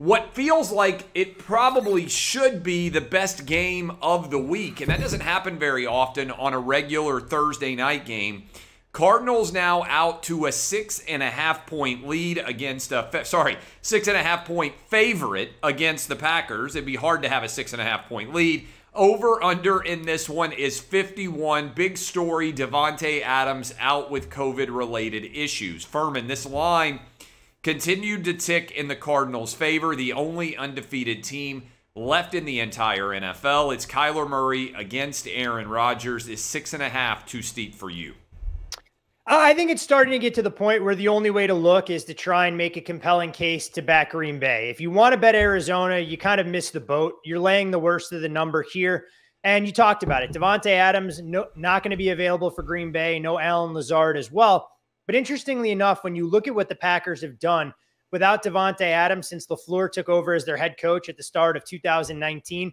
what feels like it probably should be the best game of the week. And that doesn't happen very often on a regular Thursday night game. Cardinals now out to a six and a half point lead against a sorry six and a half point favorite against the Packers. It'd be hard to have a six and a half point lead. Over under in this one is 51. Big story: Davante Adams out with COVID related issues. Furman, this line continued to tick in the Cardinals' favor, the only undefeated team left in the entire NFL. It's Kyler Murray against Aaron Rodgers. Is six and a half too steep for you? Uh, I think it's starting to get to the point where the only way to look is to try and make a compelling case to back Green Bay. If you want to bet Arizona, you kind of miss the boat. You're laying the worst of the number here. And you talked about it. Davante Adams no, not going to be available for Green Bay. No Allen Lazard as well. But interestingly enough, when you look at what the Packers have done without Davante Adams since LaFleur took over as their head coach at the start of 2019,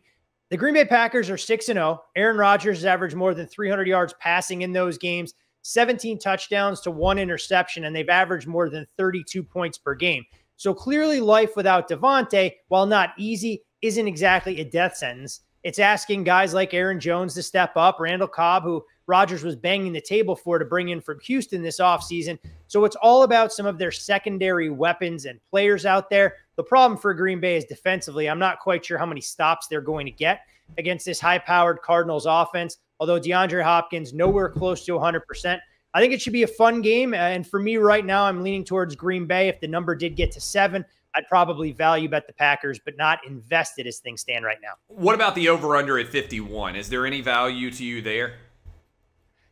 the Green Bay Packers are 6 0. Aaron Rodgers has averaged more than 300 yards passing in those games, 17 touchdowns to one interception, and they've averaged more than 32 points per game. So clearly, life without Davante, while not easy, isn't exactly a death sentence. It's asking guys like Aaron Jones to step up, Randall Cobb, who Rodgers was banging the table for to bring in from Houston this offseason. So it's all about some of their secondary weapons and players out there. The problem for Green Bay is defensively. I'm not quite sure how many stops they're going to get against this high powered Cardinals offense. Although DeAndre Hopkins, nowhere close to 100%. I think it should be a fun game. And for me right now, I'm leaning towards Green Bay. If the number did get to seven, I'd probably value bet the Packers, but not invested as things stand right now. What about the over under at 51? Is there any value to you there?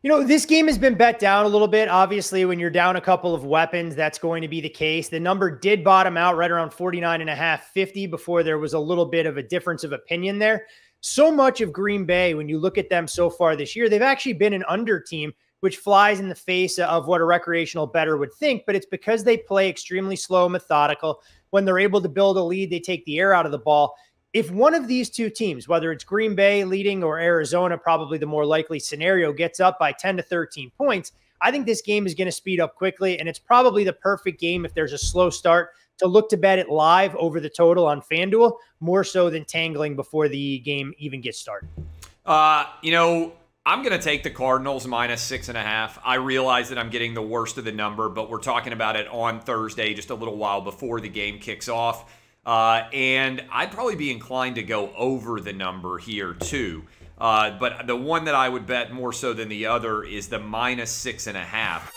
You know, this game has been bet down a little bit. Obviously, when you're down a couple of weapons, that's going to be the case. The number did bottom out right around 49 and a half, 50 before there was a little bit of a difference of opinion there. So much of Green Bay, when you look at them so far this year, they've actually been an under team, which flies in the face of what a recreational bettor would think. But it's because they play extremely slow, methodical. When they're able to build a lead, they take the air out of the ball if one of these two teams, whether it's Green Bay leading or Arizona, probably the more likely scenario, gets up by 10 to 13 points, I think this game is going to speed up quickly. And it's probably the perfect game if there's a slow start to look to bet it live over the total on FanDuel, more so than tangling before the game even gets started. Uh, you know, I'm going to take the Cardinals minus six and a half. I realize that I'm getting the worst of the number, but we're talking about it on Thursday, just a little while before the game kicks off. Uh, and I'd probably be inclined to go over the number here too. Uh, but the one that I would bet more so than the other is the minus six and a half.